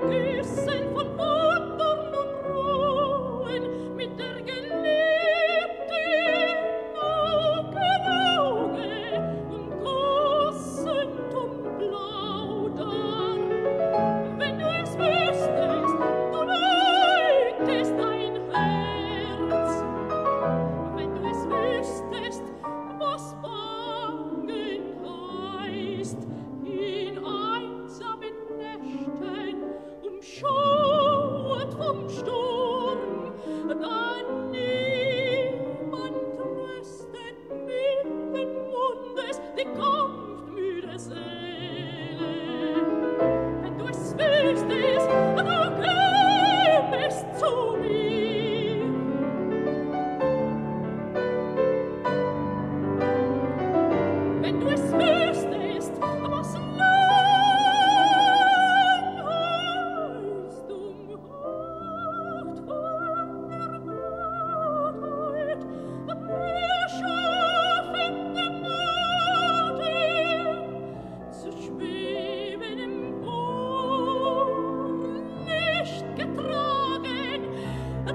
this the oh,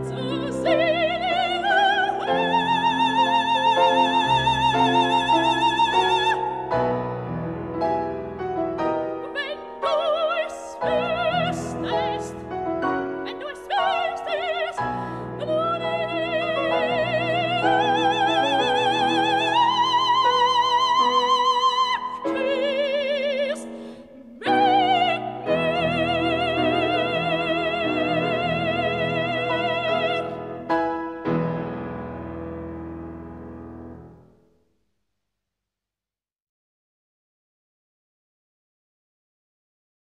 zu